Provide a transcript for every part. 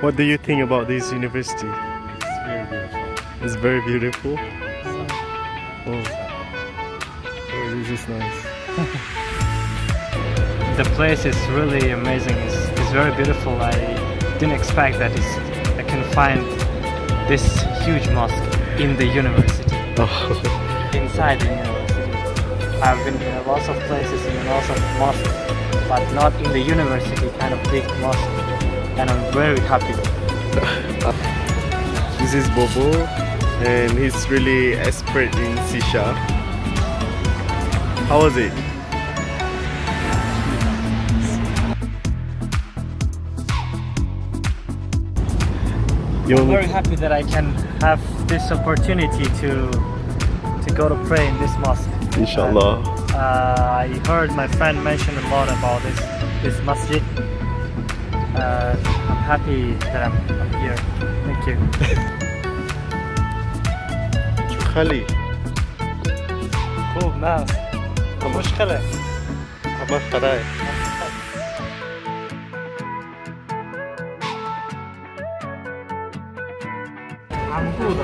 What do you think about this university? It's very beautiful. It's very beautiful. Oh, oh this is nice. the place is really amazing. It's, it's very beautiful. I didn't expect that it's, I can find this huge mosque in the university. Oh, Inside the university. I've been in lots of places in lots of mosques, but not in the university kind of big mosque. And I'm very happy. this is Bobo, and he's really expert in shisha. How was it? I'm very happy that I can have this opportunity to to go to pray in this mosque. Inshallah. Uh, I heard my friend mention a lot about this this masjid Uh, I'm happy that I'm, I'm here. Thank you. خالي خوب ناس مشكلة أما خراي I'm good.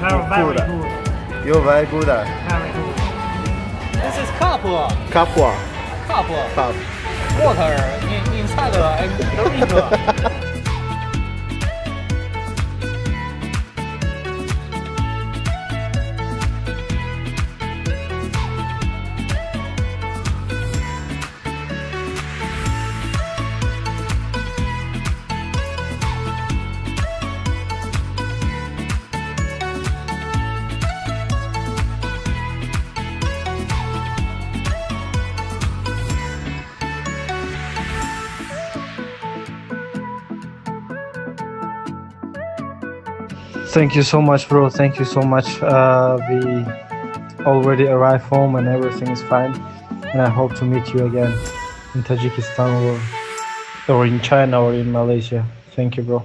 Very, very good. You're very good at Very good. This is cup. Kapwa. Cup. Cup. Water. Marino. Thank you so much, bro. Thank you so much. Uh, we already arrived home and everything is fine. And I hope to meet you again in Tajikistan or, or in China or in Malaysia. Thank you, bro.